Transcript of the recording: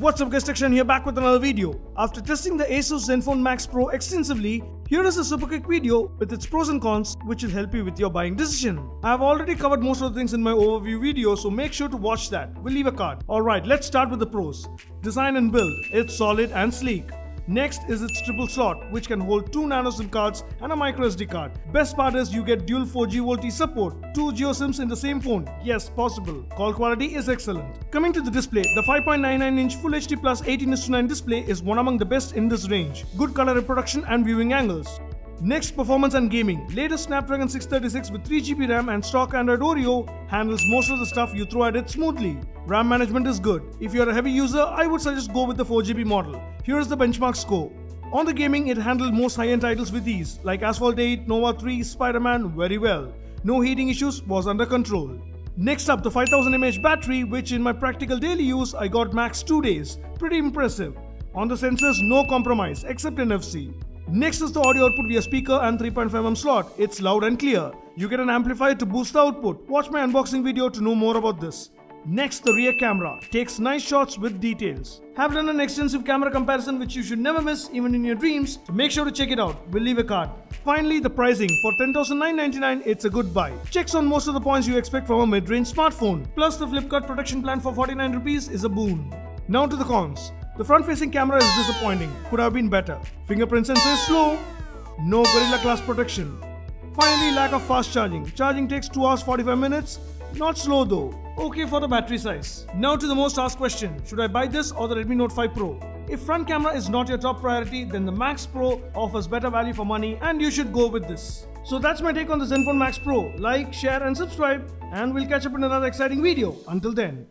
What's up guys, Tech Shan here back with another video. After testing the Asus Zenfone Max Pro extensively, here is a super quick video with its pros and cons which will help you with your buying decision. I have already covered most of the things in my overview video so make sure to watch that. We'll leave a card. Alright, let's start with the pros. Design and build. It's solid and sleek. Next is its triple slot, which can hold two nano SIM cards and a micro SD card. Best part is you get dual 4G VoLTE support, two Jio SIMs in the same phone. Yes, possible. Call quality is excellent. Coming to the display, the 5.99 inch Full HD Plus 18:9 display is one among the best in this range. Good color reproduction and viewing angles. Next, performance and gaming. Latest Snapdragon 636 with 3GB RAM and stock Android Oreo handles most of the stuff you throw at it smoothly. RAM management is good. If you are a heavy user, I would suggest go with the 4GB model. Here is the benchmark score. On the gaming, it handled most high-end titles with ease, like Asphalt 8, Nova 3, Spider-Man very well. No heating issues, was under control. Next up, the 5000 mAh battery, which in my practical daily use, I got max 2 days. Pretty impressive. On the sensors, no compromise, except NFC. Next is the audio output via speaker and 3.5mm slot. It's loud and clear. You get an amplifier to boost the output. Watch my unboxing video to know more about this. Next, the rear camera takes nice shots with details. Have done an extensive camera comparison which you should never miss even in your dreams, make sure to check it out. We'll leave a card. Finally, the pricing. For 10,999, it's a good buy. Checks on most of the points you expect from a mid-range smartphone. Plus, the Flipkart protection plan for 49 rupees is a boon. Now to the cons. The front-facing camera is disappointing, could have been better. Fingerprint sensor is slow, no Gorilla Glass protection. Finally, lack of fast charging. Charging takes 2 hours 45 minutes, not slow though. Okay for the battery size. Now to the most asked question, should I buy this or the Redmi Note 5 Pro? If front camera is not your top priority, then the Max Pro offers better value for money and you should go with this. So that's my take on the Zenfone Max Pro. Like, share and subscribe and we'll catch up in another exciting video. Until then.